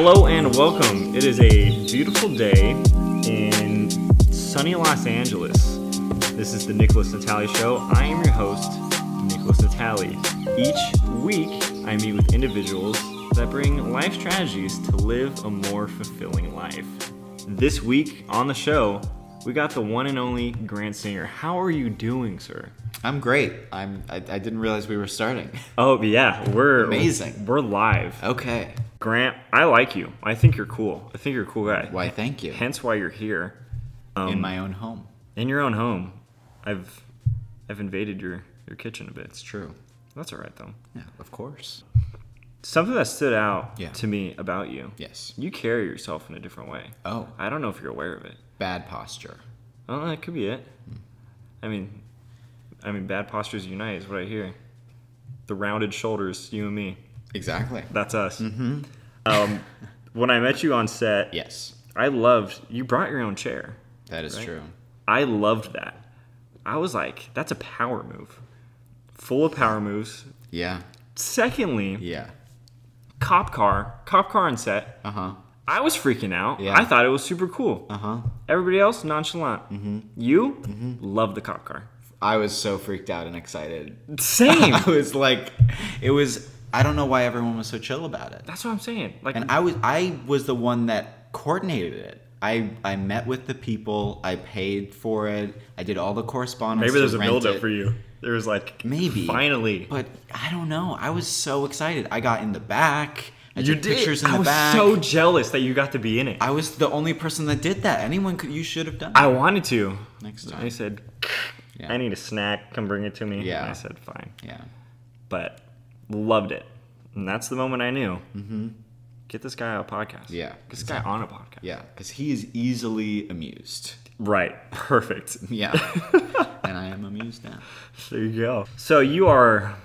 Hello and welcome. It is a beautiful day in sunny Los Angeles. This is the Nickolas Natali Show. I am your host, Nickolas Natali. Each week, I meet with individuals that bring life strategies to live a more fulfilling life. This week on the show, we got the one and only Grant Singer. How are you doing, sir? I'm great. I'm. I, I didn't realize we were starting. Oh yeah, we're Amazing. We're live. Okay. Grant, I like you. I think you're cool. I think you're a cool guy. Why? Thank you. Hence why you're here um, In my own home. in your own home. I've I've invaded your your kitchen a bit. It's true. That's all right though. Yeah. Of course. Something that stood out Yeah. to me about you. Yes. You carry yourself in a different way. Oh, I don't know if you're aware of it. bad posture. Oh, that could be it. Hmm. I mean, I mean, bad postures unite is what I hear. The rounded shoulders, you and me. Exactly. That's us. Mm-hmm. Um, when I met you on set, Yes. I loved you brought your own chair. That is Right. true. I loved that. I was like, that's a power move. Full of power moves. Yeah. Secondly, Yeah. cop car, cop car on set. Uh huh. I was freaking out. Yeah. I thought it was super cool. Uh huh. Everybody else nonchalant. Mm-hmm. You love the cop car. I was so freaked out and excited. Same. I was like, it was. I don't know why everyone was so chill about it. That's what I'm saying. Like, And I was I was the one that coordinated it. I I met with the people. I paid for it. I did all the correspondence. maybe there's to a rent build up it. for you. There was like, Maybe. finally. But I don't know. I was so excited. I got in the back. I you took did. pictures in I the was back. so jealous that you got to be in it. I was the only person that did that. Anyone could. You should have done. I wanted to. Next time. I said, Yeah. I need a snack. Come bring it to me. Yeah. And I said, fine. Yeah. But loved it. And that's the moment I knew. Mm-hmm. Get this guy a podcast. Yeah, Get this guy on a podcast. Yeah. Because he is easily amused. Right. Perfect. Yeah. and I am amused now. There you go. So you are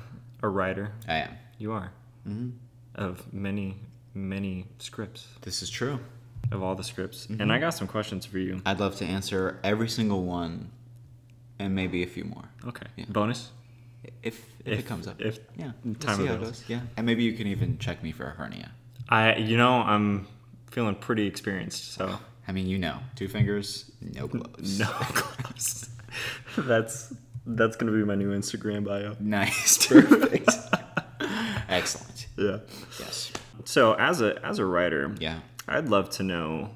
a writer. I am. You are. Mm-hmm. Of many, many scripts. This is true. Of all the scripts. Mm-hmm. And I got some questions for you. I'd love to answer every single one, and maybe a few more. Okay. Yeah. Bonus? If, if, If- it comes up. if yeah. time see how it avails. goes. Yeah. And maybe you can even check me for a hernia. I, you know, I'm feeling pretty experienced, so I mean, you know, two fingers, no gloves. no gloves. that's that's gonna be my new Instagram bio. Nice. Perfect. Excellent. Yeah. Yes. So as a as a writer, Yeah. I'd love to know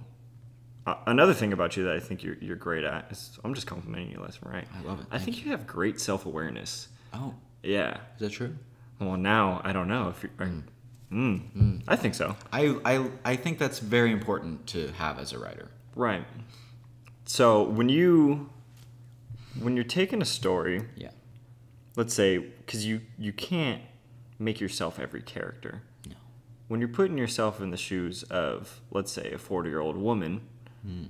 uh, another thing about you that I think you're you're great at. Is, I'm just complimenting you left and right. I love it. I Thank think you have great self awareness. Oh, Yeah. is that true? Well, now I don't know if you're. Mm. Hmm. Hmm. I think so. I, I, I think that's very important to have as a writer. Right. So when you when you're taking a story, Yeah. let's say, because you you can't make yourself every character. No. When you're putting yourself in the shoes of, let's say, a 40 year old woman, hmm.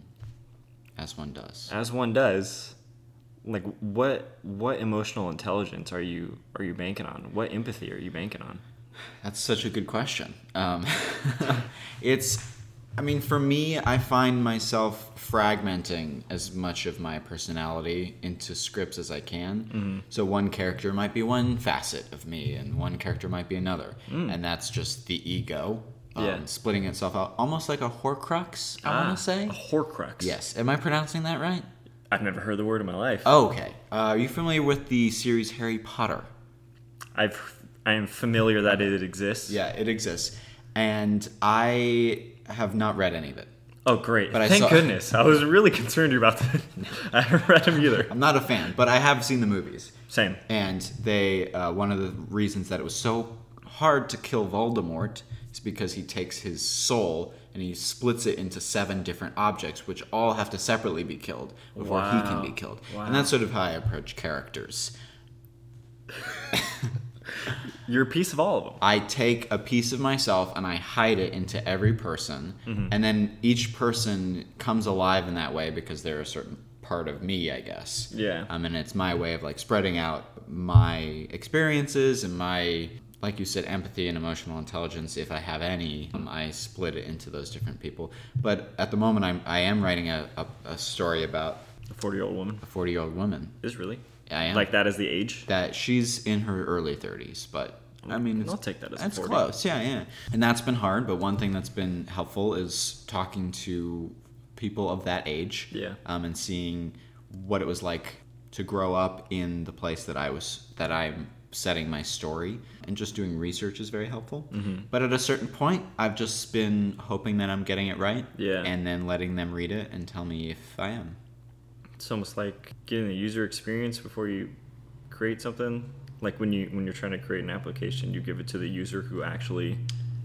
As one does. as one does, like what what emotional intelligence are you are you banking on? What empathy are you banking on? That's such a good question. Um, it's, I mean, for me, I find myself fragmenting as much of my personality into scripts as I can. So one character might be one facet of me, and one character might be another, and that's just the ego. Um, Yeah. splitting itself out, almost like a horcrux. I want to say. a Horcrux. Yes. Am I pronouncing that right? I've never heard the word in my life. Oh, okay. Uh, are you familiar with the series Harry Potter? I've I am familiar that it exists. Yeah, it exists. And I have not read any of it. Oh, great! But I Thank saw- goodness. I was really concerned about that. I haven't read them either. I'm not a fan, but I have seen the movies. Same. And they, uh, one of the reasons that it was so hard to kill Voldemort is because he takes his soul and he splits it into seven different objects, which all have to separately be killed before he can be killed. Wow. And that's sort of how I approach characters. You're a piece of all of them. I take a piece of myself and I hide it into every person, Mm-hmm. and then each person comes alive in that way because they're a certain part of me, I guess. Yeah. Um, and it's my way of like spreading out my experiences and my, like you said, empathy and emotional intelligence. If I have any, um, I split it into those different people. But at the moment, I'm I am writing a, a, a story about A 40 year old woman a 40 year old woman. is really I am like that is the age. that she's in her early 30s, but I mean, I'll take that as that's 40. close. Yeah, yeah. And that's been hard, but one thing that's been helpful is talking to people of that age. Yeah. Um, and seeing what it was like to grow up in the place that I was that I'm setting my story, and just doing research is very helpful. Mm-hmm. But at a certain point, I've just been hoping that I'm getting it right. Yeah. And then letting them read it and tell me if I am. It's almost like getting the user experience before you create something. Like when you when you're trying to create an application, you give it to the user who actually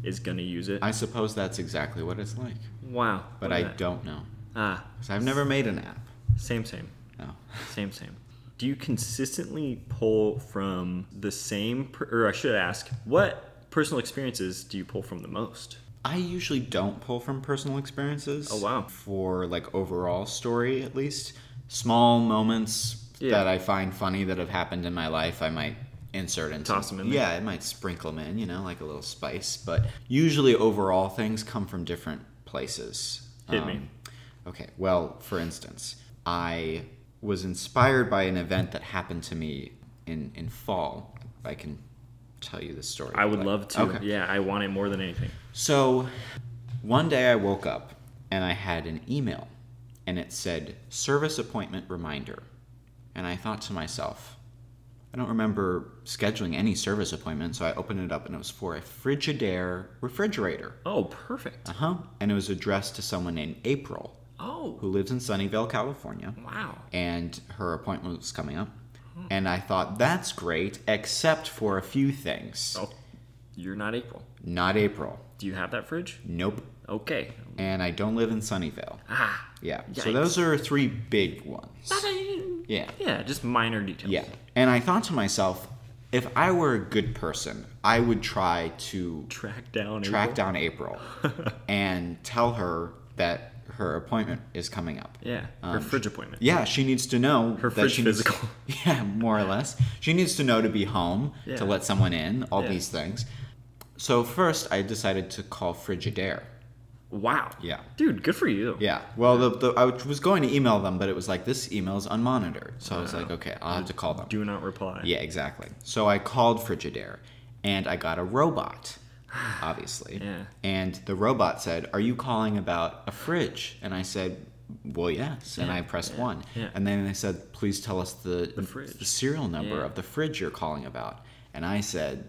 is gonna use it. I suppose that's exactly what it's like, wow. but I that. don't know Ah, because I've never made an app. same, same, No. same, same. Do you consistently pull from the same, per- or I should ask, what personal experiences do you pull from the most? I usually don't pull from personal experiences. Oh, wow. For like overall story, at least small moments Yeah. that I find funny that have happened in my life, I might insert into. Toss 'em in there. Yeah, it might sprinkle them in, you know, like a little spice. But usually, overall things come from different places. Um, Hit me. Okay. Well, for instance, I was inspired by an event that happened to me in in fall. I can tell you the story. I would like. love to. Okay. Yeah, I want it more than anything. So, one day I woke up and I had an email and it said service appointment reminder. And I thought to myself, I don't remember scheduling any service appointment, so I opened it up and it was for a Frigidaire refrigerator. Oh, perfect. Uh huh. And it was addressed to someone named April Oh, who lives in Sunnyvale, California. wow. And her appointment was coming up. And I thought, that's great, except for a few things. Oh, you're not April. Not April. Do you have that fridge? Nope. Okay. And I don't live in Sunnyvale. Ah. Yeah. So those are three big ones. Yeah. Yeah, just minor details. Yeah. And I thought to myself, if I were a good person, I would try to Track down. track April. down April and tell her that her appointment is coming up. Yeah, her Um, fridge appointment. Yeah, she needs to know Her that fridge she physical. yeah, more or less. She needs to know to be home, Yeah. to let someone in, all Yeah. these things. So first, I decided to call Frigidaire. Wow. Yeah. Dude, good for you. Yeah. Well, the, the, I was going to email them, but it was like this email is unmonitored. So I was like, okay, I'll have to call them. Do not reply. Yeah, exactly. So I called Frigidaire, and I got a robot, obviously. Yeah. And the robot said, "Are you calling about a fridge?" And I said, "Well, yes." And Yeah, I pressed yeah, one. yeah. And then they said, "Please tell us the The the serial number of the fridge you're calling about." And I said,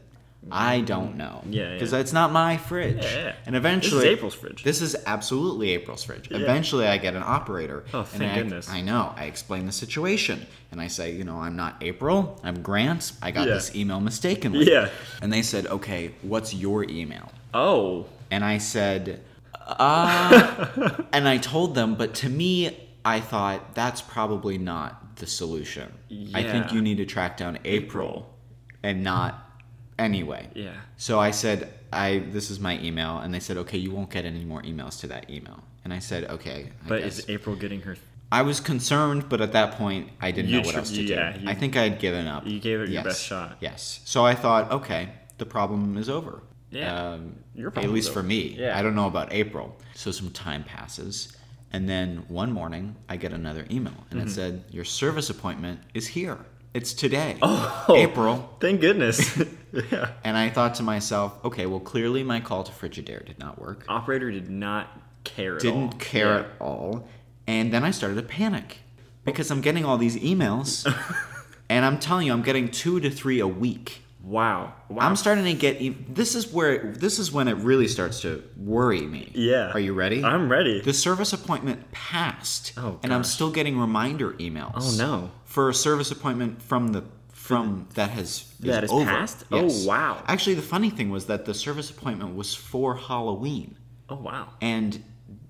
"I don't know." Yeah, yeah. Because it's not my fridge. Yeah, yeah. And eventually, This is April's fridge. This is absolutely April's fridge. Yeah. Eventually, I get an operator. Oh, and thank I, goodness. I know. I explain the situation, and I say, you know, I'm not April. I'm Grant. I got Yeah. this email mistakenly. Yeah. And they said, okay, what's your email? Oh. And I said, uh, and I told them, but to me, I thought that's probably not the solution. I think you need to track down April and not anyway. Yeah. So I said, I this is my email, and they said, okay, you won't get any more emails to that email. And I said, okay. I But guess. is April getting her? I was concerned, but at that point, I didn't You know what else to yeah, do. you- I think I had given up. you gave it your best shot. Yes. So I thought, okay, the problem is over. Yeah. Um, Your at least is for me. Yeah. I don't know about April. So some time passes, and then one morning I get another email, and Mm-hmm. it said, "Your service appointment is here. It's today, Oh. April." Thank goodness. yeah. And I thought to myself, okay, well, clearly my call to Frigidaire did not work. Operator did not care at all. Didn't care Yeah. at all. And then I started to panic because I'm getting all these emails, and I'm telling you, I'm getting two to three a week. Wow. Wow. I'm starting to get. This is where. This is when it really starts to worry me. Yeah. Are you ready? I'm ready. The service appointment passed, Oh, and I'm still getting reminder emails. Oh, no. For a service appointment from the from that has That is has over. passed? Oh, wow. Actually, the funny thing was that the service appointment was for Halloween, oh wow. and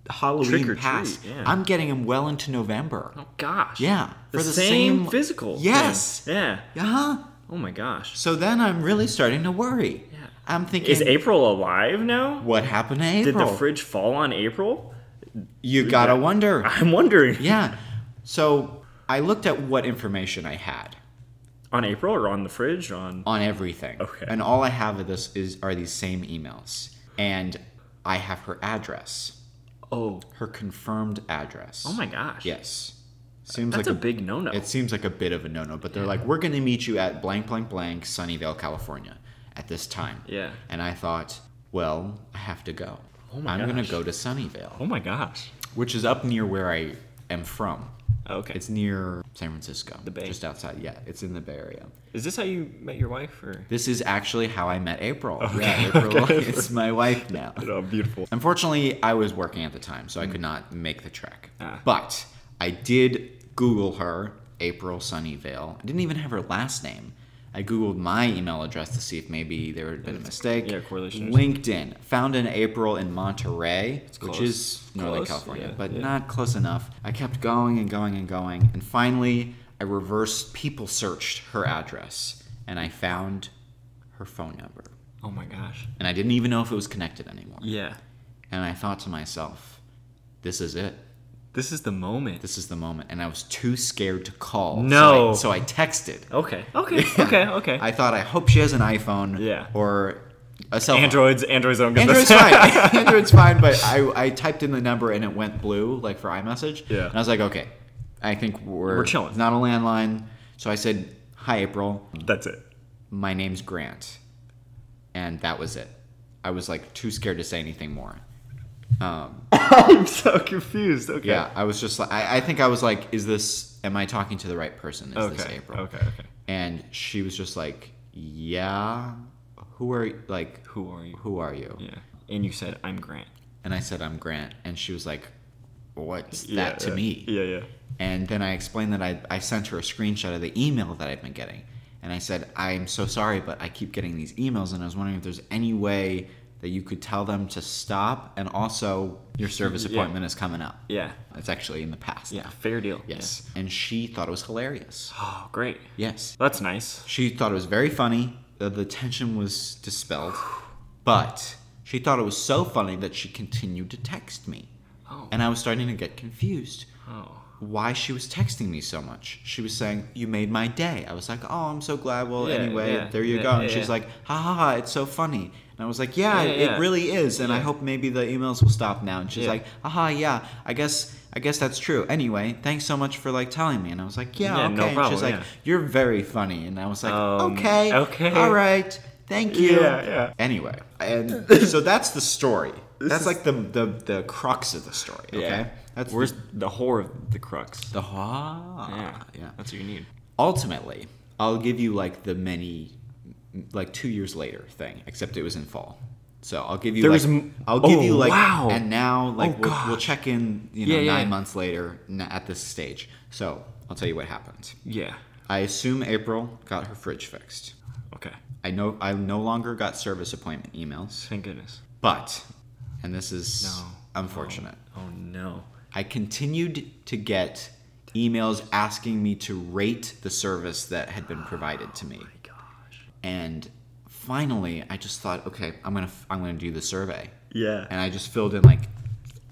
Halloween passed. yeah. I'm getting them well into November. Oh gosh. Yeah, The, for the same, same- physical. thing. Yes. Yeah. Uh-huh. Oh my gosh. So then I'm really starting to worry. Yeah. I'm thinking, Is April alive now? what happened to April? Did the fridge fall on April? you gotta wonder. I'm wondering. Yeah. So I looked at what information I had On April or on the fridge? On on everything. Okay. And all I have of this is are these same emails. And I have her address. oh Her confirmed address. oh my gosh. Yes. Seems That's like a big no no. It seems like a bit of a no-no, but they're like, we're going to meet you at blank, blank, blank, Sunnyvale, California. at this time. Yeah. And I thought, well, I have to go. Oh my I'm gonna go to Sunnyvale, Oh my gosh. which is up near where I am from. Okay. It's near San Francisco. The Bay. Just outside. Yeah, it's in the Bay Area. Is this how you met your wife or? This is actually how I met April. Okay, Yeah, April okay. is my wife now. Oh, beautiful. Unfortunately, I was working at the time, so I could not make the trek. Ah. But I did Google her, April Sunnyvale. I didn't even have her last name. I Googled my email address to see if maybe there had been a mistake. yeah, correlation LinkedIn found an April in Monterey, which is Northern Close, California, yeah, but yeah. not close enough. I kept going and going and going, and finally, I reverse people searched her address, and I found her phone number. Oh my gosh. And I didn't even know if it was connected anymore. Yeah. And I thought to myself, this is it. This is the moment. This is the moment. And I was too scared to call. No. So I, so I texted. Okay. Okay. Okay. Okay. I thought, I hope she has an iPhone. Yeah. Or a cell phone. Androids. Androids don't get Android's fine. Android's fine, but I, I typed in the number and it went blue, like for iMessage. Yeah. And I was like, okay, I think we're, We're chilling. Not a landline. So I said, hi, April. That's it. My name's Grant. And that was it. I was like too scared to say anything more. Um, I'm so confused. Okay. Yeah, I was just like, I, I think I was like, is this, am I talking to the right person? Is this Okay. April? Okay. Okay. And she was just like, yeah, who are you? Like, Who are you? who are you? Yeah. And you said I'm Grant. And I said, I'm Grant. And she was like, what's Yeah, that to yeah. me? Yeah. Yeah. And then I explained that I, I sent her a screenshot of the email that I've been getting. And I said, I'm so sorry, but I keep getting these emails, and I was wondering if there's any way that you could tell them to stop. And also, your service Yeah. appointment is coming up. Yeah. It's actually in the past. Yeah. Fair deal. Yes. And she thought it was hilarious. Oh, great. Yes. That's nice. She thought it was very funny. The, the tension was dispelled. But she thought it was so funny that she continued to text me. Oh. And I was starting to get confused Oh. Why she was texting me so much. She was saying, You made my day. I was like, Oh, I'm so glad. Well, Yeah, anyway, yeah, there you yeah, go. And she's like, Ha ha ha, it's so funny. And I was like, Yeah, it, really is. And I hope maybe the emails will stop now. And she's like, Haha, yeah, I guess. I guess that's true. Anyway, thanks so much for like telling me. And I was like, yeah, okay. no and problem, she's like, you're very funny. And I was like, Um, okay, okay. all right, thank you. Yeah, yeah. Anyway, and so that's the story. That's is- like the, the the crux of the story. Okay. That's Where's the, the whore of the crux? the ha. yeah. yeah. That's what you need. Ultimately, I'll give you like the many, like two years later thing, except it was in fall. So I'll give you There like m- I'll give oh, you like wow. and now like Oh, we'll, we'll check in you know Yeah, yeah. nine months later at this stage. So I'll tell you what happened. Yeah. I assume April got her fridge fixed. Okay. I know I no longer got service appointment emails, Thank goodness. but and this is No. unfortunate. Oh, oh no. I continued to get emails asking me to rate the service that had been provided to me. Oh my gosh. And finally, I just thought, okay, I'm going to I'm going to do the survey. Yeah. And I just filled in like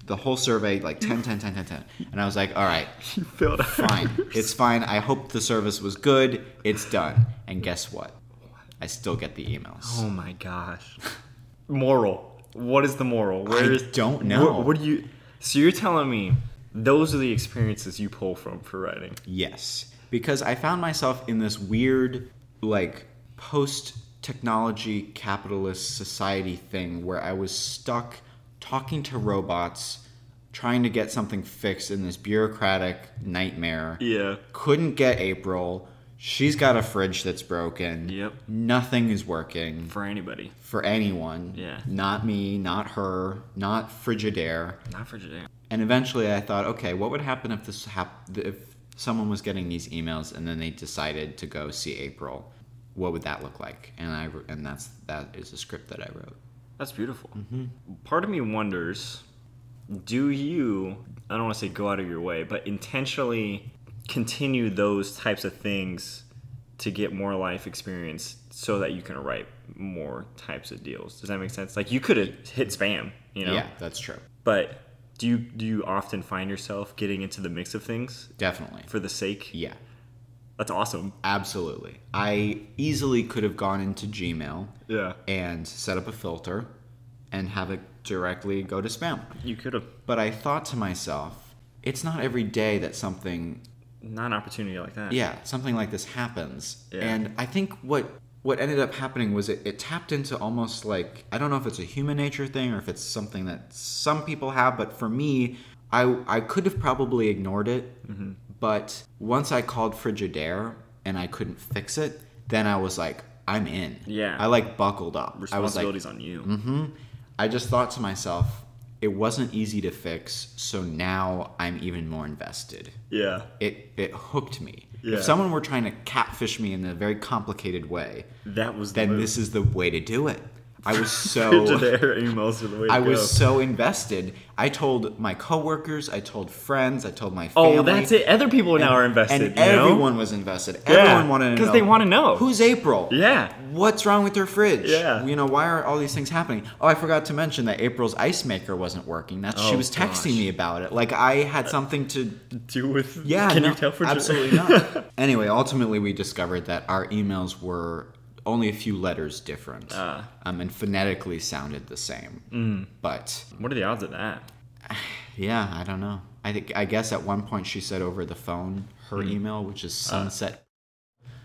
the whole survey like 10 10 10 10 10. And I was like, all right, You failed. fine. It's fine. I hope the service was good. It's done. And guess what? I still get the emails. Oh my gosh. Moral. What is the moral? I Where is, don't know. What, what do you? So you're telling me those are the experiences you pull from for writing? Yes, because I found myself in this weird, like, post technology capitalist society thing where I was stuck talking to robots, trying to get something fixed in this bureaucratic nightmare. Yeah. Couldn't get April. She's got a fridge that's broken. Yep. Nothing is working For anybody. for anyone. Yeah. Not me, not her, not Frigidaire. Not today. And eventually I thought, okay, what would happen if this hap- if someone was getting these emails and then they decided to go see April? What would that look like? And I and that's that is a script that I wrote. That's beautiful. Mm-hmm. Part of me wonders do you, I don't want to say go out of your way, but intentionally continue those types of things to get more life experience so that you can write more types of deals? Does that make sense? Like you could have hit spam, you know? Yeah, that's true. But do you do you often find yourself getting into the mix of things Definitely. for the sake? Yeah, That's awesome. absolutely. I easily could have gone into Gmail Yeah. and set up a filter and have it directly go to spam. You could have But I thought to myself, it's not every day that something not an opportunity like that. yeah something like this happens Yeah. and i think what what ended up happening was it, it tapped into almost like I don't know if it's a human nature thing or if it's something that some people have, but for me, I I could have probably ignored it, but once I called Frigidaire and I couldn't fix it, then I was like, I'm in. Yeah. I like buckled up. I was like, Responsibilities on you. Mm-hmm. I just thought to myself, it wasn't easy to fix, so now I'm even more invested. Yeah. It it hooked me. Yeah. If someone were trying to catfish me in a very complicated way, That was the then move. this is the way to do it. I was so Frigidaire emails the way I go. was so invested. I told my coworkers, I told friends, I told my oh, family. Oh, that's it. Other people now are invested. And you know? everyone was invested. Yeah, Everyone wanted to know. 'cause they wanna know. Who's April? Yeah. What's wrong with her fridge? Yeah. You know, why are all these things happening? Oh, I forgot to mention that April's ice maker wasn't working. That's she Oh, was texting gosh. me about it. Like I had something to Do with. yeah, Can no, you tell for absolutely not. anyway, ultimately we discovered that our emails were only a few letters different, Ah. um, and phonetically sounded the same. But What are the odds of that? yeah, I don't know. I think I guess at one point she said over the phone her email, which is sunset.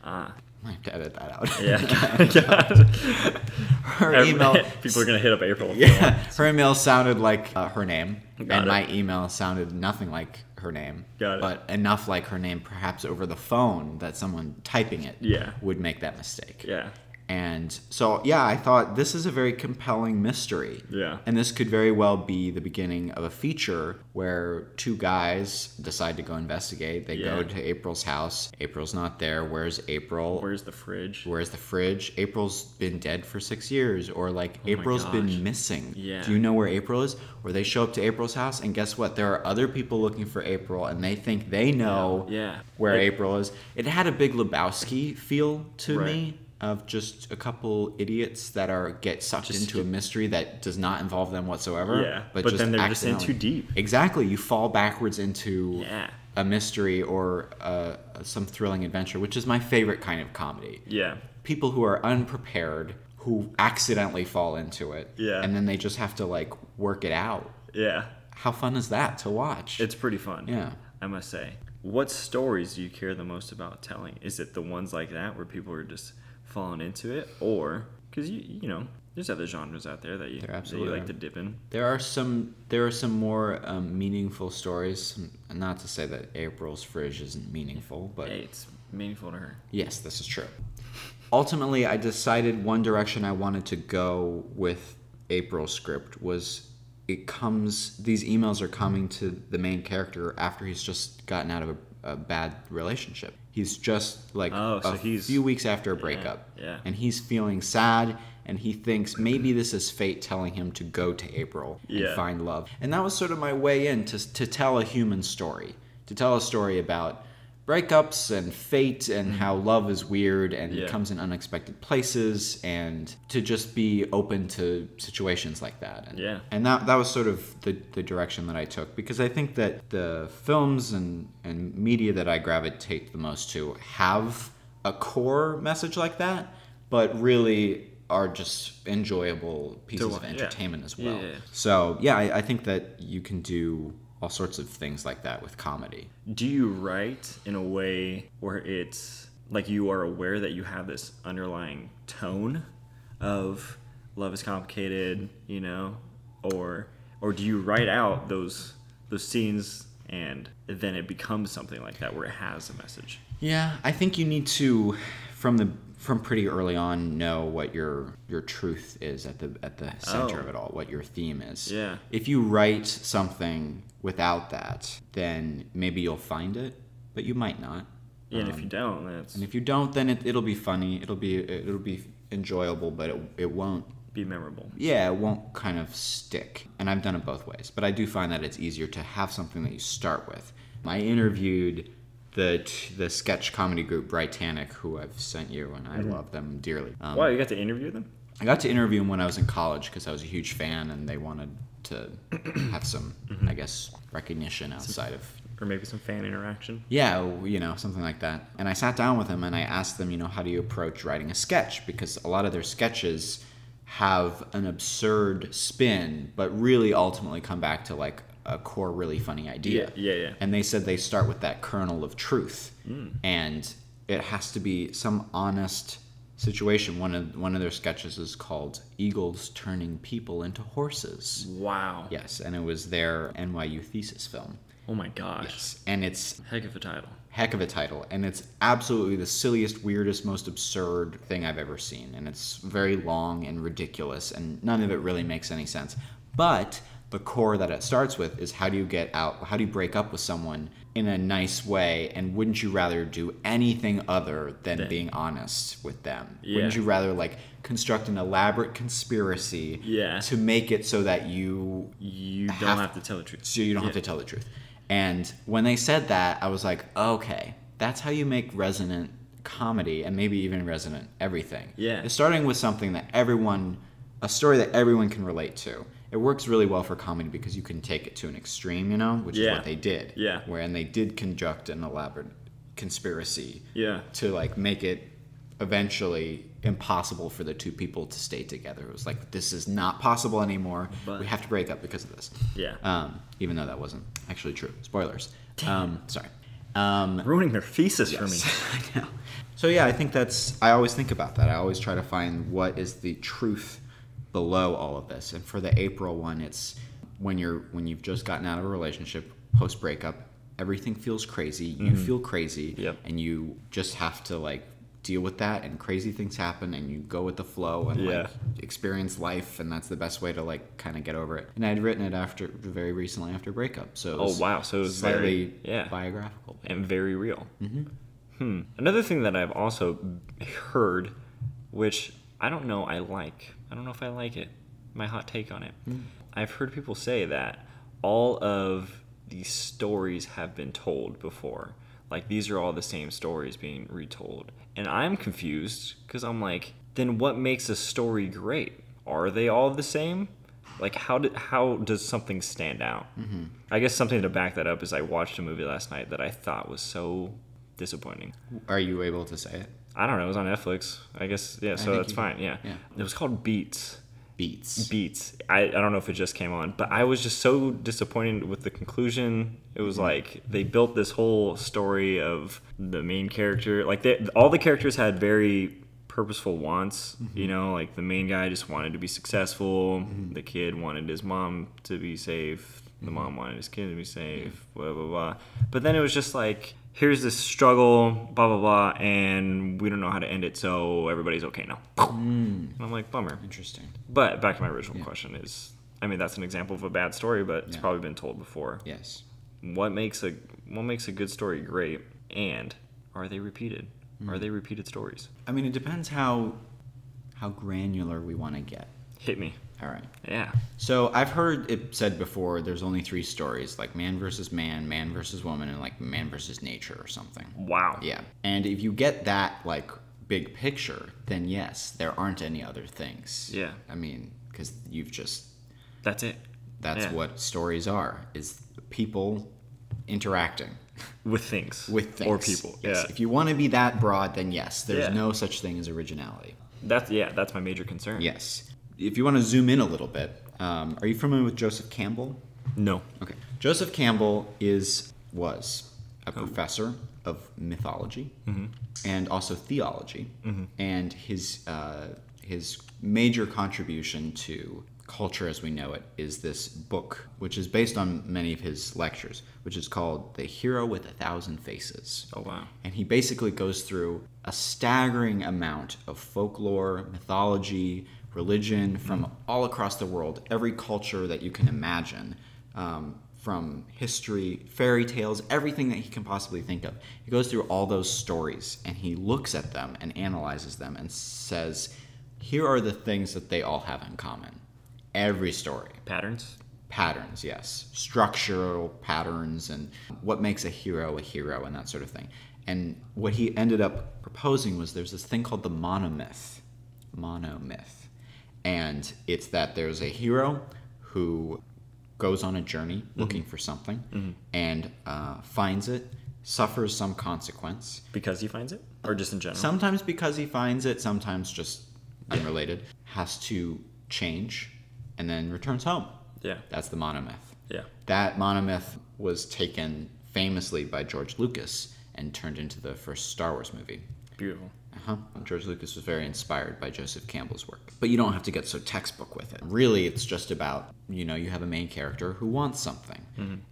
Ah. I have to edit that out. Yeah. her email. People are gonna hit up April. Yeah, her email sounded like uh, her name, Got and it. my email sounded nothing like her name. Got it. But enough like her name, perhaps over the phone, that someone typing it Yeah. would make that mistake. Yeah. And so, yeah, I thought this is a very compelling mystery. Yeah. And this could very well be the beginning of a feature where two guys decide to go investigate. They go to April's house. April's not there. Where's April? Where's the fridge? Where's the fridge? April's been dead for six years, or like oh April's been missing. Yeah. Do you know where April is? Or they show up to April's house, and guess what? There are other people looking for April, and they think they know Yeah. where Like- April is. It had a big Lebowski feel to Right. me of just a couple idiots that are get sucked Just into a mystery that does not involve them whatsoever. Yeah, but then they're just in too deep. Exactly. You fall backwards into Yeah. a mystery or uh, some thrilling adventure, which is my favorite kind of comedy Yeah. people who are unprepared who accidentally fall into it Yeah. and then they just have to like work it out Yeah. how fun is that to watch It's pretty fun. Yeah. I must say. What stories do you care the most about telling? Is it the ones like that where people are just falling into it, or because you you know there's other genres out there that you that you absolutely like are. to dip in. there are some there are some more um, meaningful stories not to say that april's fridge isn't meaningful but Hey, it's meaningful to her. Yes, this is true. Ultimately, I decided one direction I wanted to go with April's script was it comes these emails are coming to the main character after he's just gotten out of a, a bad relationship. He's just like Oh, so a he's- few weeks after a breakup. yeah. And he's feeling sad and he thinks maybe this is fate telling him to go to April and Yeah. find love. And that was sort of my way in to, to tell a human story, to tell a story about breakups and fate and how love is weird and Mm-hmm. Yeah. comes in unexpected places and to just be open to situations like that. And, Yeah. And that, that was sort of the, the direction that I took because I think that the films and, and media that I gravitate the most to have a core message like that, but really are just enjoyable pieces of yeah. entertainment as well. yeah, yeah. So yeah, I, I think that you can do all sorts of things like that with comedy. Do you write in a way where it's like you are aware that you have this underlying tone of love is complicated, you know, or or do you write out those those scenes and then it becomes something like that where it has a message? Yeah, I think you need to from the from pretty early on know what your your truth is at the at the center Oh. of it all, what your theme is. Yeah. If you write something without that, then maybe you'll find it, but you might not. Yeah, and if Um, you don't, that's and if you don't, then it, it'll be funny. It'll be it'll be enjoyable, but it, it won't be memorable. yeah, it won't kind of stick. And I've done it both ways, but I do find that it's easier to have something that you start with. I interviewed the the sketch comedy group Britanick, who I've sent you, and I love them dearly. Um, Wow, you got to interview them? I got to interview them when I was in college because I was a huge fan, and they wanted to have some, I guess, recognition outside of Or maybe some fan interaction? yeah, you know, something like that. And I sat down with them and I asked them, you know, how do you approach writing a sketch? Because a lot of their sketches have an absurd spin, but really ultimately come back to like a core, really funny idea. Yeah, yeah, yeah. And they said they start with that kernel of truth. Mm. And it has to be some honest situation. One of one of their sketches is called "Eagles Turning People into Horses." Wow. Yes, and it was their NYU thesis film. Oh my gosh. Yes, And it's Heck of a title. heck of a title, and it's absolutely the silliest, weirdest, most absurd thing I've ever seen. And it's very long and ridiculous, and none of it really makes any sense. But the core that it starts with is how do you get out, how do you break up with someone in a nice way, and wouldn't you rather do anything other than Then- being honest with them? Yeah. Wouldn't you rather like construct an elaborate conspiracy Yeah. to make it so that you You don't Have- have, to tell the truth. so you don't have to tell the truth. And when they said that, I was like, okay, that's how you make resonant comedy and maybe even resonant everything. Yeah. It's starting with something that everyone, a story that everyone can relate to. It works really well for comedy because you can take it to an extreme, you know, which is what they did. Yeah. Where and they did conduct an elaborate conspiracy Yeah. to like make it eventually impossible for the two people to stay together. It was like this is not possible anymore. But- we have to break up because of this. Yeah. Um, even though that wasn't actually true. Spoilers. Um, sorry. Um, Ruining their thesis for me. I know. So yeah, I think that's. I always think about that. I always try to find what is the truth below all of this. And for the April one, it's when you're when you've just gotten out of a relationship post breakup. Everything feels crazy. You feel crazy, Mm-hmm. Yep. and you just have to like deal with that. And crazy things happen, and you go with the flow and Yeah. like experience life. And that's the best way to like kind of get over it. And I'd written it after very recently after breakup, so it Oh wow. So it was slightly very yeah. biographical. and very real. Hmm. Another thing that I've also heard, which I don't know I like. I don't know if I like it. My hot take on it. Mm. I've heard people say that all of these stories have been told before. Like these are all the same stories being retold. And I'm confused because I'm like, then what makes a story great? Are they all the same? Like how did how does something stand out? Mm-hmm. I guess something to back that up is I watched a movie last night that I thought was so disappointing. Are you able to say it? I don't know. It was on Netflix. I guess yeah. So that's fine. Yeah. yeah. It was called Beats. Beats. Beats. I, I don't know if it just came on, but I was just so disappointed with the conclusion. It was like they built this whole story of the main character. Like they, all the characters had very purposeful wants. You know, like the main guy just wanted to be successful. The kid wanted his mom to be safe. The mom wanted his kid to be safe. Blah blah blah. But then it was just like. Here's this struggle, blah blah blah, and we don't know how to end it, so everybody's okay now. And I'm like, bummer. Interesting. But back to my original question is, I mean, that's an example of a bad story, but it's Yeah. probably been told before. Yes. What makes a what makes a good story great, and are they repeated? Hmm. Are they repeated stories? I mean, it depends how how granular we want to get. Hit me. All right. Yeah. So I've heard it said before. There's only three stories, like man versus man, man versus woman, and like man versus nature or something. Wow. Yeah. And if you get that like big picture, then yes, there aren't any other things. Yeah. I mean, because you've just That's it. that's Yeah. what stories are: is people interacting. With things. with things Or people. Yes. Yeah. If you want to be that broad, then yes, there's Yeah. no such thing as originality. That's yeah. That's my major concern. Yes. If you want to zoom in a little bit, um, are you familiar with Joseph Campbell? No. Okay. Joseph Campbell is was a professor of mythology and also theology, and his uh, his major contribution to culture as we know it is this book, which is based on many of his lectures, which is called "The Hero with a Thousand Faces." Oh wow. and he basically goes through a staggering amount of folklore, mythology, religion from all across the world, every culture that you can imagine, um, from history, fairy tales, everything that he can possibly think of. He goes through all those stories and he looks at them and analyzes them and says, here are the things that they all have in common. Every story Patterns. patterns, yes, structural patterns, and what makes a hero a hero, and that sort of thing. And what he ended up proposing was there's this thing called the monomyth. Monomyth. And it's that there's a hero who goes on a journey looking for something and uh, finds it, suffers some consequence, Because he finds it, or just in general. sometimes because he finds it, sometimes just unrelated, has to change and then returns home. Yeah. That's the monomyth. Yeah. That monomyth was taken famously by George Lucas and turned into the first Star Wars movie. Beautiful. Uh-huh. George Lucas was very inspired by Joseph Campbell's work. But you don't have to get so textbook with it. Really, it's just about, you know, you have a main character who wants something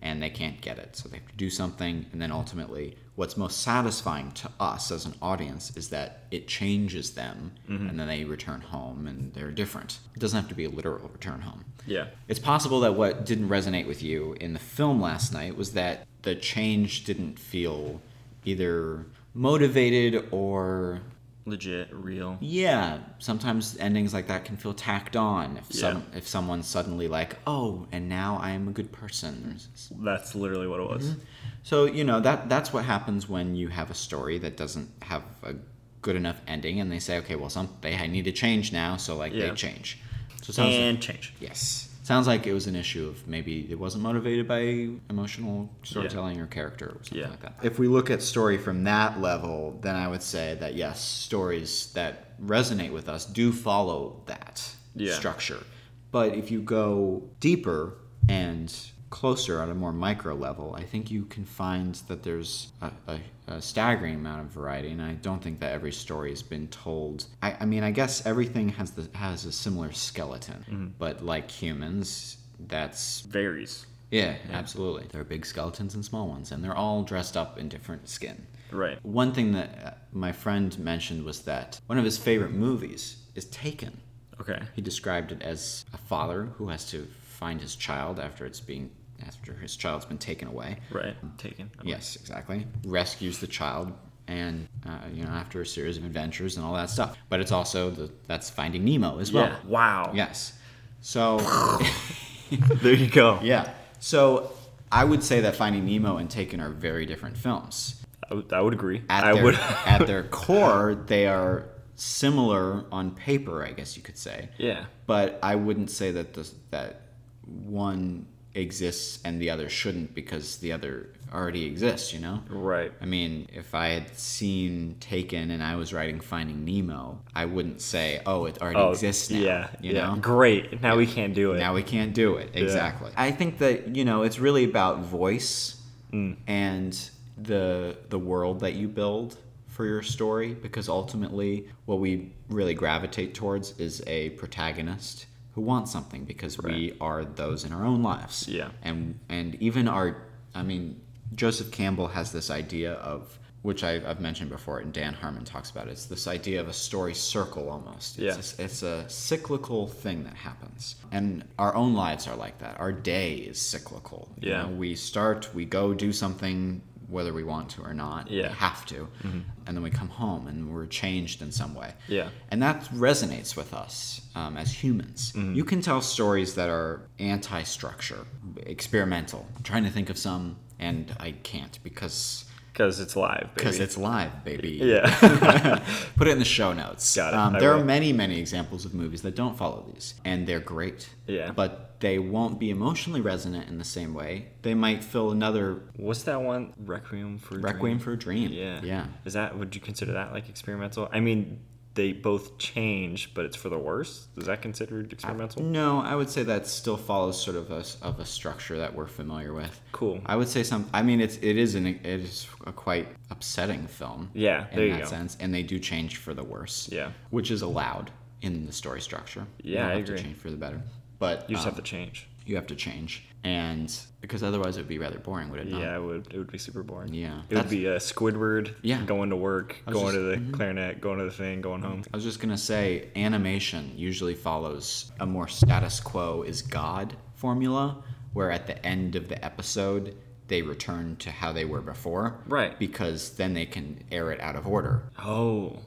and they can't get it. So they have to do something. And then ultimately, what's most satisfying to us as an audience is that it changes them and then they return home and they're different. It doesn't have to be a literal return home. Yeah. It's possible that what didn't resonate with you in the film last night was that the change didn't feel either motivated or Legit, real. yeah sometimes endings like that can feel tacked on if some Yeah. if someone's suddenly like oh and now i am a good person That's literally what it was. Mm-hmm. so you know that that's what happens when you have a story that doesn't have a good enough ending and they say okay well some they I need to change now so like Yeah. they change so sounds like- And change. Yes. Sounds like it was an issue of maybe it wasn't motivated by emotional storytelling or character or something Yeah. like that. If we look at story from that level, then I would say that yes, stories that resonate with us do follow that Yeah. structure. But if you go deeper and closer at a more micro level, I think you can find that there's a, a, a staggering amount of variety, and I don't think that every story has been told. I, I mean, I guess everything has the has a similar skeleton, but like humans, that's Varies. yeah, absolutely. There are big skeletons and small ones, and they're all dressed up in different skin. Right. One thing that uh, my friend mentioned was that one of his favorite movies is Taken. Okay. He described it as a father who has to find his child after it's being after his child's been taken away. Right. Taken. Okay. Yes, exactly. Rescues the child and uh, you know after a series of adventures and all that stuff. But it's also the that's Finding Nemo as well. Yeah. Wow. Yes. So There you go. yeah. So I would say that Finding Nemo and Taken are very different films. I would, I would agree. At I their, would. at their core, they are similar on paper, I guess you could say. yeah. But I wouldn't say that the, that one exists and the other shouldn't because the other already exists, you know? Right. I mean, if I had seen Taken and I was writing Finding Nemo, I wouldn't say, "Oh, it already exists now." Yeah. you yeah. know. Great. Now we can't do it. Now we can't do it. Exactly. I think that, you know, it's really about voice Mm. and the the world that you build for your story because ultimately what we really gravitate towards is a protagonist who wants something because we are those in our own lives. Yeah. And and even our I mean, Joseph Campbell has this idea of which I, I've mentioned before, and Dan Harmon talks about it. It's this idea of a story circle almost. It's, Yeah. a, it's a cyclical thing that happens. And our own lives are like that. Our day is cyclical. You Yeah. know, we start, we go do something whether we want to or not. Yeah. We have to. And then we come home and we're changed in some way. Yeah. And that resonates with us um, as humans. Mm-hmm. You can tell stories that are anti structure, experimental. I'm trying to think of some, and I can't because. Because it's live. Because it's live, baby. Yeah. Put it in the show notes. Got it. Um, there are many, many examples of movies that don't follow these, and they're great. Yeah. But they won't be emotionally resonant in the same way. They might fill another What's that one? Requiem for a Requiem Dream? for a Dream. Yeah. Yeah. Is that would you consider that like experimental? I mean, they both change, but it's for the worse. Is that considered experimental? No, I would say that still follows sort of a, of a structure that we're familiar with. Cool. I would say some. I mean, it's it is an it is a quite upsetting film. Yeah, in there you that sense, and they do change for the worse. Yeah. which is allowed in the story structure. You Yeah, don't I have agree. To change for the better, but You just um, have to change. you have to change, and because otherwise it would be rather boring, would it not? Yeah, it would. It would be super boring. Yeah. It would be uh, Squidward. Yeah. Going to work, going just- mm-hmm. to the clarinet, going to the thing, going home. I was just gonna say, animation usually follows a more status quo is God formula, where at the end of the episode they return to how they were before. Right. Because then they can air it out of order. Oh,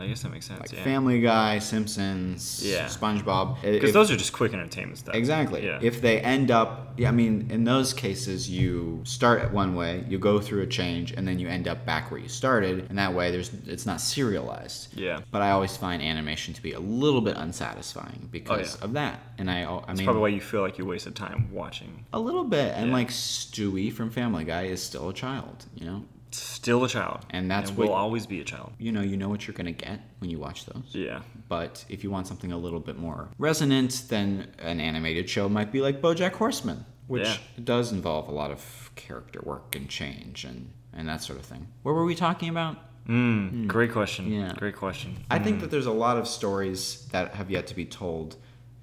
I guess that makes sense. Like yeah. Family Guy, Simpsons, Yeah. SpongeBob. Because those are just quick entertainment stuff. Exactly. Yeah. If they end up, yeah, I mean, in those cases, you start at one way, you go through a change, and then you end up back where you started, and that way, there's it's not serialized. Yeah. But I always find animation to be a little bit unsatisfying oh, because Oh, yeah. of that, and I, I mean, probably why you feel like you wasted time watching. a little bit, and like Stewie from Family Guy is still a child, you know. Still a child. And that's and what- will always be a child. You know, you know what you're gonna get when you watch those. Yeah. But if you want something a little bit more resonant, then an animated show might be like BoJack Horseman, which Yeah. does involve a lot of character work and change and and that sort of thing. What were we talking about? Mm, Great question. Hmm. Yeah. Great question. I think that there's a lot of stories that have yet to be told,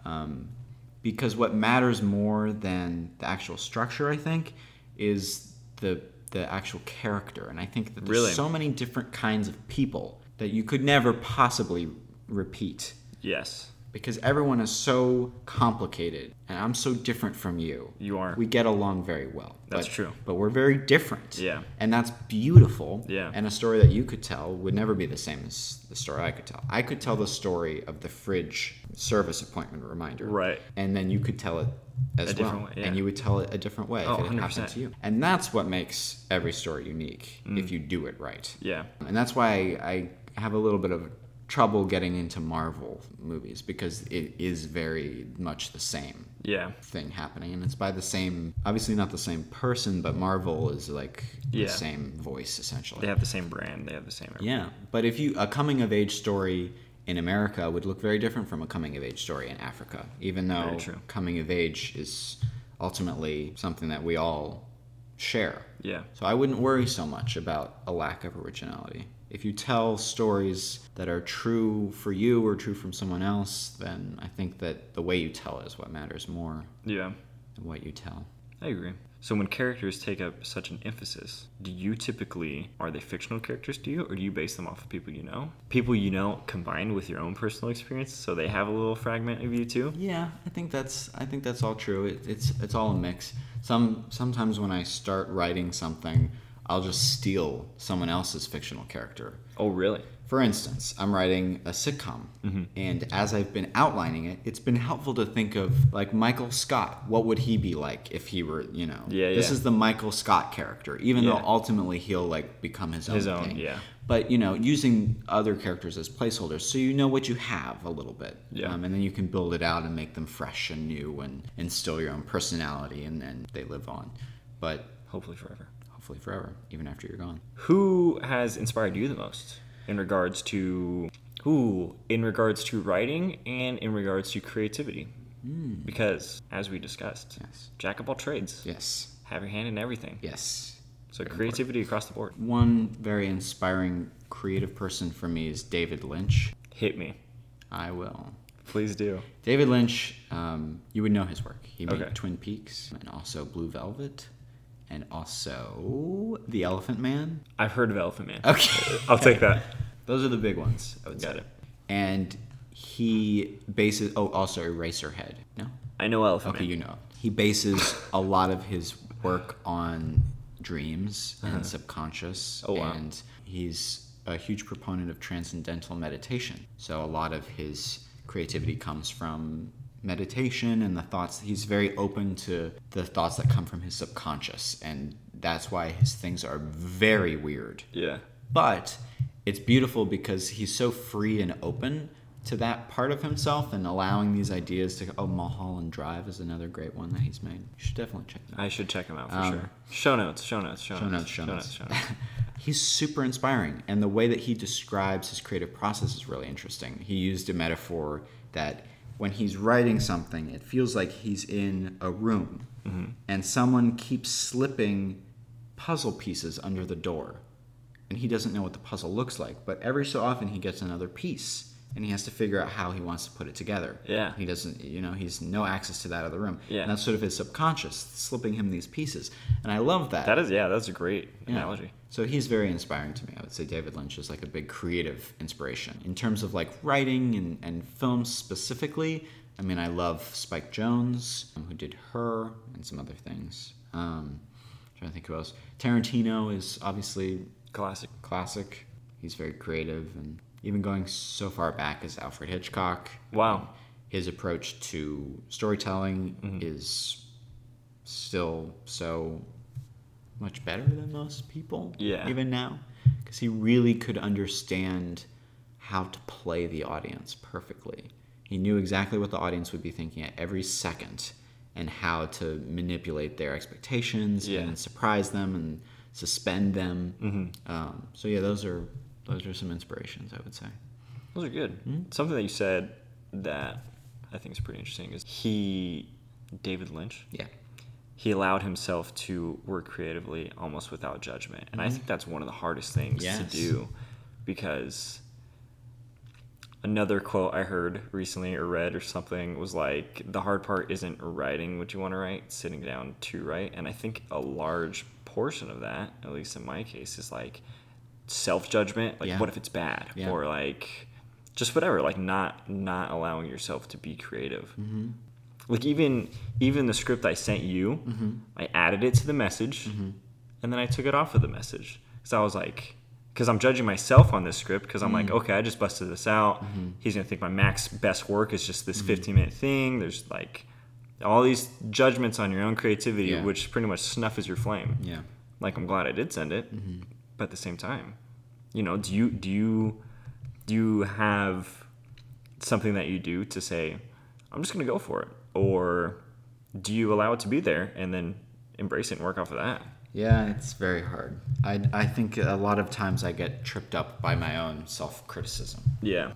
um, because what matters more than the actual structure, I think, is the the actual character. And I think that there's Really? so many different kinds of people that you could never possibly repeat Yes. Because everyone is so complicated and I'm so different from you. You are. We get along very well. That's but- true. But we're very different. Yeah. And that's beautiful. Yeah. And a story that you could tell would never be the same as the story I could tell. I could tell the story of the fridge service appointment reminder. Right. And then you could tell it as A well. different way, yeah. And you would tell it a different way Oh, if it 100%. happened to you. And that's what makes every story unique Mm. if you do it right. Yeah. And that's why I have a little bit of trouble getting into Marvel movies because it is very much the same Yeah. thing happening and it's by the same obviously not the same person but Marvel is like Yeah. the same voice essentially. They have the same brand. They have the same. everything. Yeah, but if you a coming of age story in America would look very different from a coming of age story in Africa, even though coming of age is ultimately something that we all share. Yeah. So I wouldn't worry so much about a lack of originality. If you tell stories that are true for you or true from someone else, then I think that the way you tell it is what matters more Yeah. than what you tell. I agree. So when characters take up such an emphasis, do you typically are they fictional characters to you, or do you base them off of people you know? People you know combined with your own personal experience, so they have a little fragment of you too. Yeah, I think that's I think that's all true. It, it's it's all a mix. Some sometimes when I start writing something, I'll just steal someone else's fictional character. Oh, really? For instance, I'm writing a sitcom, Mm-hmm. and as I've been outlining it, it's been helpful to think of like Michael Scott. What would he be like if he were, you know? Yeah, This yeah. is the Michael Scott character, even though ultimately he'll like become his own. His own, thing. yeah. But you know, using other characters as placeholders, so you know what you have a little bit. Yeah. Um, and then you can build it out and make them fresh and new, and instill your own personality, and then they live on. But Hopefully forever. Hopefully forever, even after you're gone. Who has inspired you the most in regards to who in regards to writing and in regards to creativity? Because as we discussed, Yes. jack of all trades, Yes. have your hand in everything. Yes. So creativity across the board. One very inspiring creative person for me is David Lynch. Hit me, I will. please do. David Lynch, um, you would know his work. He made Okay. Twin Peaks and also Blue Velvet and also The Elephant Man. I've heard of Elephant Man. Okay. I'll take that. Those are the big ones, I would Got say. it. And he bases, oh, also Eraserhead. No? I know Elephant Man. Okay, Man. you know. He bases a lot of his work on dreams and uh-huh. subconscious. Oh, wow. And he's a huge proponent of transcendental meditation. So a lot of his creativity comes from meditation and the thoughts. He's very open to the thoughts that come from his subconscious. And that's why his things are very weird. Yeah. But it's beautiful because he's so free and open to that part of himself and allowing these ideas to oh Mulholland Drive is another great one that he's made. You should definitely check that out. I should check him out for Um, sure. Show notes, show notes, show, Show notes, notes, show notes. show notes. He's super inspiring and the way that he describes his creative process is really interesting. He used a metaphor that when he's writing something, it feels like he's in a room mm-hmm. and someone keeps slipping puzzle pieces under the door. and he doesn't know what the puzzle looks like. But every so often he gets another piece, and he has to figure out how he wants to put it together. Yeah. he doesn't. You know, he's no access to that other room. Yeah. and that's sort of his subconscious slipping him these pieces, and I love that. That is, yeah, that's a great Yeah. analogy. So he's very inspiring to me. I would say David Lynch is like a big creative inspiration. In terms of like writing and, and film specifically, I mean, I love Spike Jonze, um, who did Her and some other things. Um, trying to think who else. Tarantino is obviously Classic. classic. He's very creative, and even going so far back as Alfred Hitchcock. Wow. His approach to storytelling is still so much better than most people. Yeah. Even now, because he really could understand how to play the audience perfectly. He knew exactly what the audience would be thinking at every second, and how to manipulate their expectations Yeah. and surprise them and suspend them. Um, so yeah, those are those are some inspirations I would say. Those are good. Hmm? Something that you said that I think is pretty interesting is he, David Lynch, Yeah. he allowed himself to work creatively almost without judgment. And I think that's one of the hardest things Mm-hmm. Yes. to do because another quote I heard recently or read or something was like the hard part isn't writing what you want to write, sitting down to write. And I think a large portion of that, at least in my case, is like self judgment. Like Yeah. what if it's bad? Yeah. Or like just whatever, like not not allowing yourself to be creative. Mm-hmm. Like even even the script I sent you, Mm-hmm. I added it to the message, and then I took it off of the message because I was like, because I'm judging myself on this script because I'm like, Mm. okay, I just busted this out. Mm-hmm. He's gonna think my max best work is just this 15 minute thing. There's like all these judgments on your own creativity, Yeah. which pretty much snuff is your flame. Yeah. Like I'm glad I did send it, Mm-hmm. But at the same time, you know, do you do you do you have something that you do to say, I'm just gonna go for it, or do you allow it to be there and then embrace it and work off of that? Yeah, it's very hard. I, I think a lot of times I get tripped up by my own self criticism. Yeah.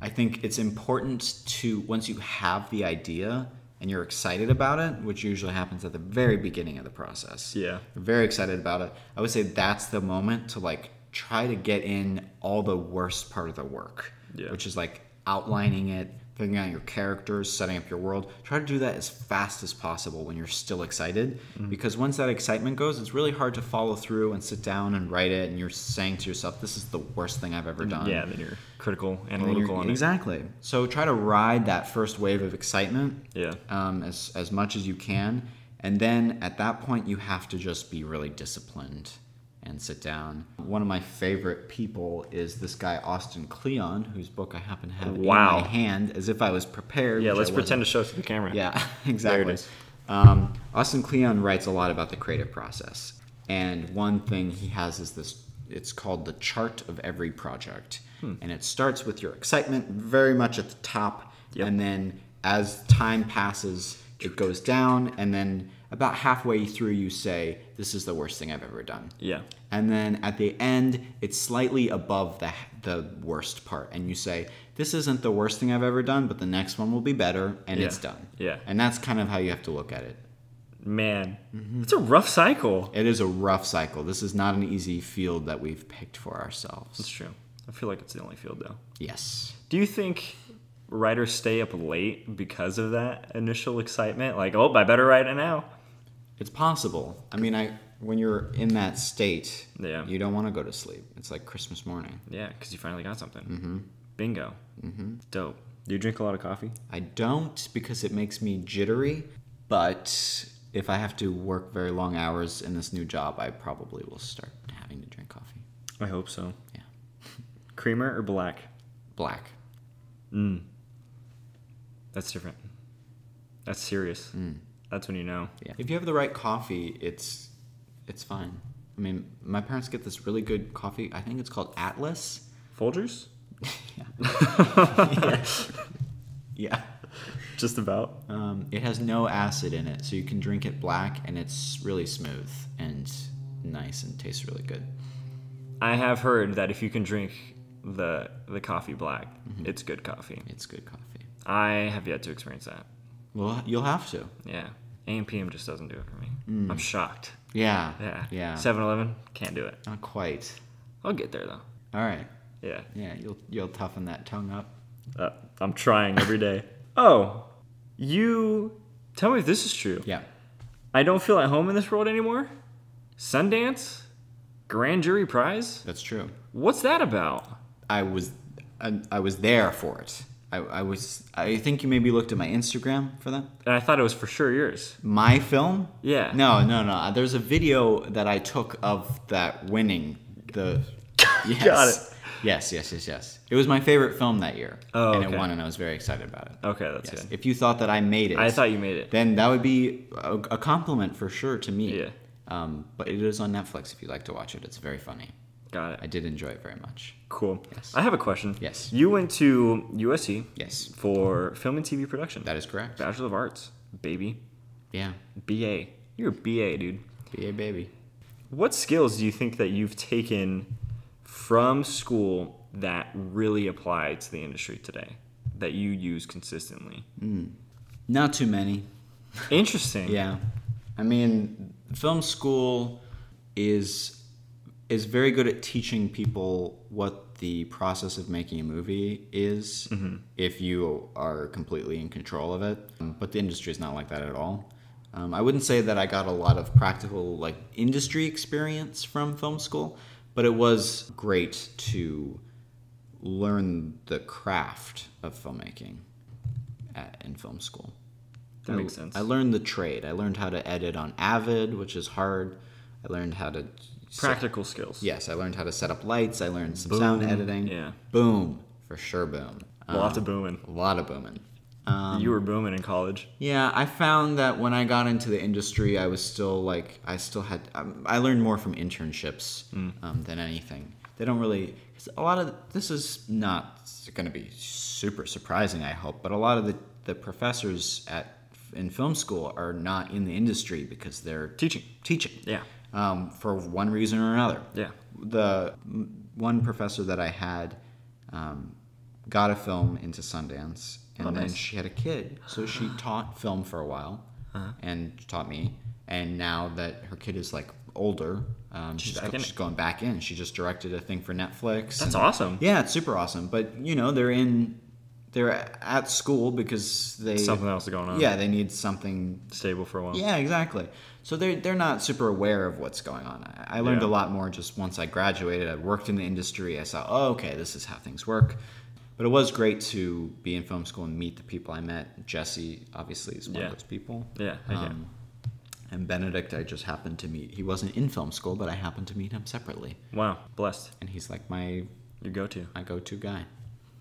I think it's important to, once you have the idea and you're excited about it, which usually happens at the very beginning of the process. Yeah. You're very excited about it. I would say that's the moment to like try to get in all the worst part of the work, Yeah. which is like outlining it, figuring out your characters, setting up your world. Try to do that as fast as possible when you're still excited, Mm-hmm. because once that excitement goes, it's really hard to follow through and sit down and write it, and you're saying to yourself, "This is the worst thing I've ever done." Yeah, then you're critical, analytical on it. exactly. So try to ride that first wave of excitement Yeah. um, as as much as you can, and then at that point you have to just be really disciplined and sit down. One of my favorite people is this guy Austin Kleon, whose book I happen to have Wow. in my hand, as if I was prepared. Yeah, let's pretend to show it to the camera. Yeah, exactly. is. Um, Austin Kleon writes a lot about the creative process, and one thing he has is this. It's called the chart of every project, Hmm. and it starts with your excitement very much at the top, Yep. and then as time passes, it goes down, and then about halfway through, you say, "This is the worst thing I've ever done." Yeah. And then at the end, it's slightly above the the worst part, and you say, "This isn't the worst thing I've ever done, but the next one will be better," and Yeah. it's done. Yeah. And that's kind of how you have to look at it. Man, Mm-hmm. it's a rough cycle. It is a rough cycle. This is not an easy field that we've picked for ourselves That's true. I feel like it's the only field though. Yes. Do you think writers stay up late because of that initial excitement? Like, oh, I better write it now. It's possible. I mean, I when you're in that state, Yeah. you don't want to go to sleep. It's like Christmas morning. Yeah, because you finally got something. Mm-hmm. Bingo. Mm-hmm. Dope. Do you drink a lot of coffee? I don't because it makes me jittery, but if I have to work very long hours in this new job, I probably will start having to drink coffee. I hope so. Yeah. Creamer or black? Black. Mm. That's different. That's serious. That's when you know. Yeah. If you have the right coffee, it's it's fine. I mean, my parents get this really good coffee. I think it's called Atlas. Folgers? Yeah. Yeah. Just about. Um, it has no acid in it, so you can drink it black, and it's really smooth and nice and tastes really good. I have heard that if you can drink the the coffee black, it's good coffee. It's good coffee. I have yet to experience that. Well, you'll have to. Yeah. AM PM just doesn't do it for me. I'm shocked. Yeah. Yeah. Yeah. 7 Eleven, can't do it. Not quite. I'll get there though. All right. Yeah. Yeah, you'll you'll toughen that tongue up. Uh, I'm trying every day. oh, you tell me if this is true. Yeah. I don't feel at home in this world anymore. Sundance, grand jury prize. That's true. What's that about? I was I, I was there for it. I, I was I think you maybe looked at my Instagram for that. And I thought it was for sure yours. My film? Yeah. No, no, no. There's a video that I took of that winning the yes. Got it. Yes, yes, yes, yes. It was my favorite film that year. Oh, and okay. it won and I was very excited about it. Okay, that's Yes. good. If you thought that I made it, I thought you made it. then that would be a, a compliment for sure to me. Yeah. Um, but it is on Netflix if you'd like to watch it. It's very funny. Got it. I did enjoy it very much. Cool. Yes. I have a question. Yes. You went to USC Yes, for film and TV production. that is correct. Bachelor of Arts, baby. Yeah. BA. You're a BA, dude. BA baby. What skills do you think that you've taken from school that really apply to the industry today that you use consistently? Hmm. Not too many. Interesting. Yeah. I mean, film school is is very good at teaching people what the process of making a movie is if you are completely in control of it. Um, But the industry is not like that at all. Um, I wouldn't say that I got a lot of practical like industry experience from film school, but it was great to learn the craft of filmmaking at, in film school. That I- makes sense. I learned the trade. I learned how to edit on Avid, which is hard. I learned how to Practical skills. Yes, I learned how to set up lights. I learned some sound editing. Yeah. Boom. For sure, boom. Lots Um, of booming. A lot of booming. Um, you were booming in college. yeah, I found that when I got into the industry, I was still like, I still had, um, I learned more from internships Mm. um, than anything. They don't really, 'cause a lot of, this is not going to be super surprising, I hope, but a lot of the, the professors at in film school are not in the industry because they're Teaching. teaching Yeah. Um, for one reason or another. Yeah. The one professor that I had um, got a film into Sundance, and Oh, then nice. she had a kid, so she taught film for a while Uh-huh. and taught me. And now that her kid is like older, um, she's, back go- she's going back in. She just directed a thing for Netflix. That's and- awesome. Yeah, it's super awesome. But you know, they're in, they're at school because they Something else is going on. Yeah, they need something Stable for a while. yeah, exactly. So they're they're not super aware of what's going on. I, I learned Yeah. a lot more just once I graduated. I worked in the industry. I saw, oh, okay, this is how things work. But it was great to be in film school and meet the people I met. Jesse, obviously, is one Yeah. of those people. Yeah. Um, and Benedict, I just happened to meet. He wasn't in film school, but I happened to meet him separately. Wow. Blessed. And he's like my Your go to. my go-to guy.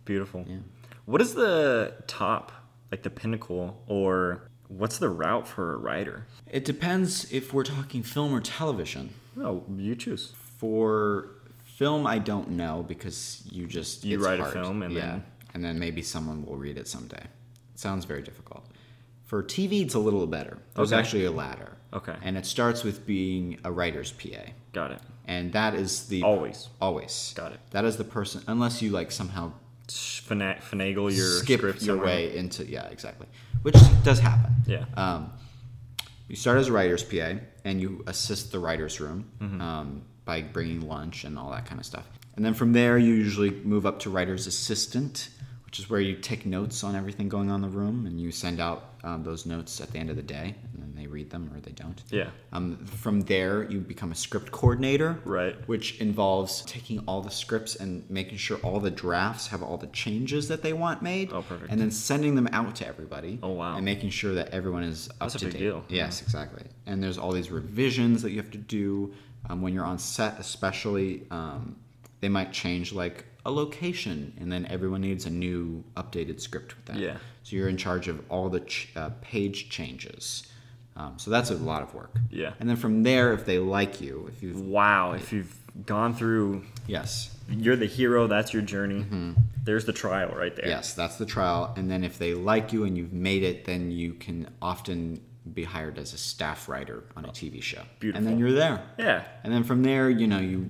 Beautiful. Yeah. What is the top, like the pinnacle, or what's the route for a writer? It depends if we're talking film or television. Oh, you choose. For film, I don't know because you just You write a film and yeah, then- and then maybe someone will read it someday. It sounds very difficult. For TV, it's a little better. There's Okay. actually a ladder. Okay. And it starts with being a writer's PA, Got it. and that is the Always. always Got it. That is the person, unless you like somehow Fina- finagle your skip script your somewhere. way into yeah exactly, which does happen. Yeah. Um, you start as a writer's PA and you assist the writer's room Mm-hmm. um, by bringing lunch and all that kind of stuff. And then from there, you usually move up to writer's assistant, which is where you take notes on everything going on in the room and you send out um, those notes at the end of the day and then they read them or they don't. Yeah. Um, from there, you become a script coordinator, Right. Which involves taking all the scripts and making sure all the drafts have all the changes that they want made. Oh, perfect. And then sending them out to everybody. Oh, wow. And making sure that everyone is up That's a to big date. deal. Yes, exactly. And there's all these revisions that you have to do um, when you're on set, especially. Um, they might change like a location, and then everyone needs a new updated script with that. Yeah. So you're in charge of all the ch- uh, page changes. Um, so that's a lot of work. Yeah. And then from there, if they like you, if you've Wow. If you've gone through, yes, you're the hero. That's your journey. There's the trial right there. Mm-hmm. yes, that's the trial. And then if they like you and you've made it, then you can often be hired as a staff writer on a TV show. Beautiful. And then you're there. Yeah. And then from there, you know, you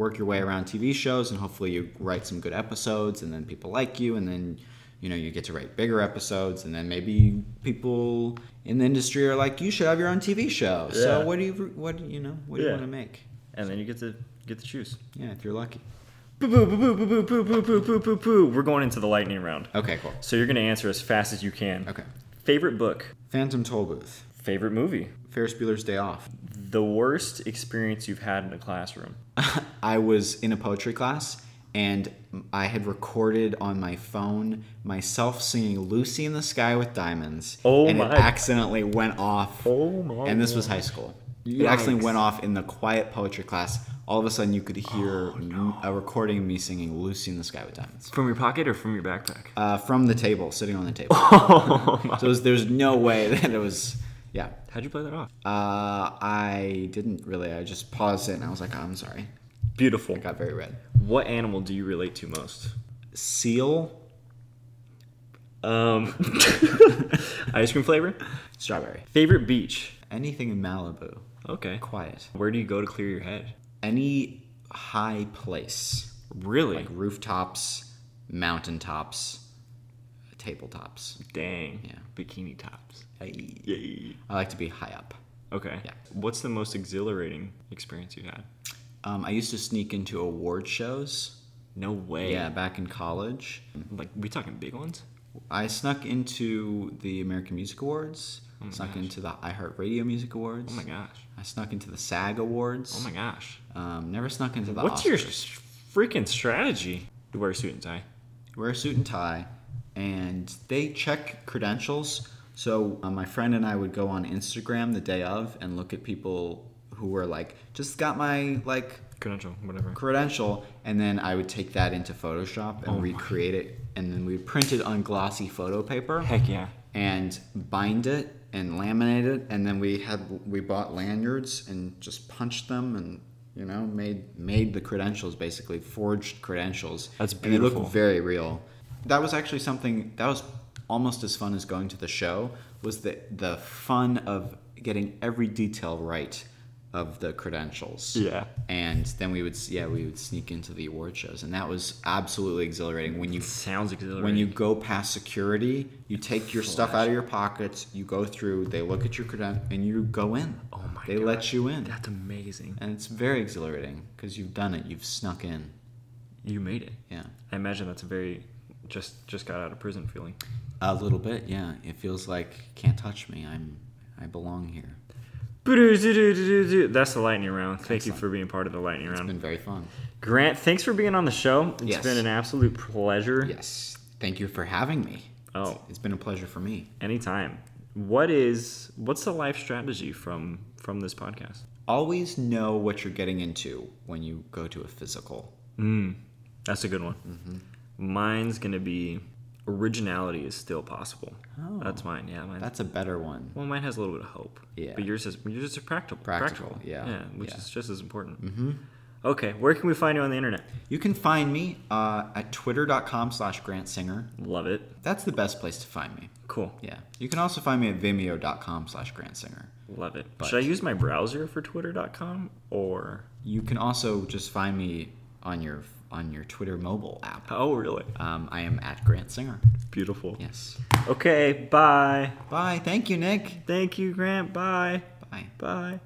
work your way around TV shows, and hopefully you write some good episodes, and then people like you, and then you know you get to write bigger episodes, and then maybe people in the industry are like, you should have your own TV show. So what do you what do you know what do you want to make? And then you get to get to choose. Yeah, if you're lucky. Boo boo boo boo boo boo boo boo boo boo boo. We're going into the lightning round. Okay, cool. So you're gonna answer as fast as you can. Okay. Favorite book. Phantom Tollbooth. Favorite movie. Ferris Bueller's Day Off. The worst experience you've had in a classroom. I was in a poetry class and I had recorded on my phone myself singing Lucy in the Sky with Diamonds. Oh and my- it accidentally went off. Oh my And this was high school. It accidentally went off in the quiet poetry class. All of a sudden, you could hear Oh, m- a recording of me singing Lucy in the Sky with Diamonds. From your pocket or from your backpack? Uh, from the table, sitting on the table. Oh my. so was- there's no way that it was, yeah. How'd you play that off? Uh, I didn't really. I just paused it and I was like, oh, I'm sorry. Beautiful. I got very red. What animal do you relate to most? Seal, Um, ice cream flavor. strawberry. Favorite beach. Anything in Malibu. Okay. Quiet. Where do you go to clear your head? Any high place. Really? Like rooftops, mountaintops, tabletops. Dang. Yeah. Bikini tops. I, Yay. I like to be high up. Okay. Yeah. What's the most exhilarating experience you had? Um, I used to sneak into award shows No way. Yeah, back in college. Like we talking big ones? I snuck into the American Music Awards. Oh snuck gosh. into the iHeartRadio Music Awards. Oh my gosh. I snuck into the SAG Awards. Oh my gosh. Um, never snuck into the What's Oscars. your freaking strategy? You wear a suit and tie. wear a suit and tie, and they check credentials. So uh, my friend and I would go on Instagram the day of and look at people who were like, just got my like Credential, whatever. credential, and then I would take that into Photoshop and Oh recreate it, and then we'd print it on glossy photo paper Heck yeah. and bind it and laminate it, and then we had we bought lanyards and just punched them and. You know, made made the credentials basically forged credentials. That's And they beautiful. look very real. That was actually something that was almost as fun as going to the show. Was the the fun of getting every detail right of the credentials Yeah. and then we would yeah we would sneak into the award shows and that was absolutely exhilarating when you Sounds exhilarating. when you go past security you take your stuff out of your pockets you go through they look at your credentials and you go in Oh my they God. let you in That's amazing. and it's very exhilarating because you've done it you've snuck in You made it. yeah I imagine that's a very just just got out of prison feeling. a little bit yeah it feels like can't touch me i'm i belong here That's the lightning round. Thank you for being part of the lightning it's round. been very fun Grant, thanks for being on the show. It's Yes. been an absolute pleasure. yes thank you for having me Oh, it's been a pleasure for me anytime. What is what's the life strategy from from this podcast? always know what you're getting into when you go to a physical Mm, that's a good one. Mm-hmm. Mine's gonna be originality is still possible. Oh. That's mine. Yeah, mine. that's a better one well, mine has a little bit of hope. Yeah. But yours is yours is practical. Practical, yeah, Yeah, which yeah. is just as important. Mm-hmm. Okay, where can we find you on the internet? You can find me uh, at twitter.com slash Grant Singer. Love it. That's the best place to find me. Cool. Yeah. You can also find me at vimeo.com slash Grant Singer. Love it. But- Should I use my browser for twitter.com or You can also just find me on your on your Twitter mobile app. Oh, really? Um, I am at Grant Singer. Beautiful. Yes. Okay, bye. Bye. Thank you, Nick. Thank you, Grant. Bye. Bye. Bye.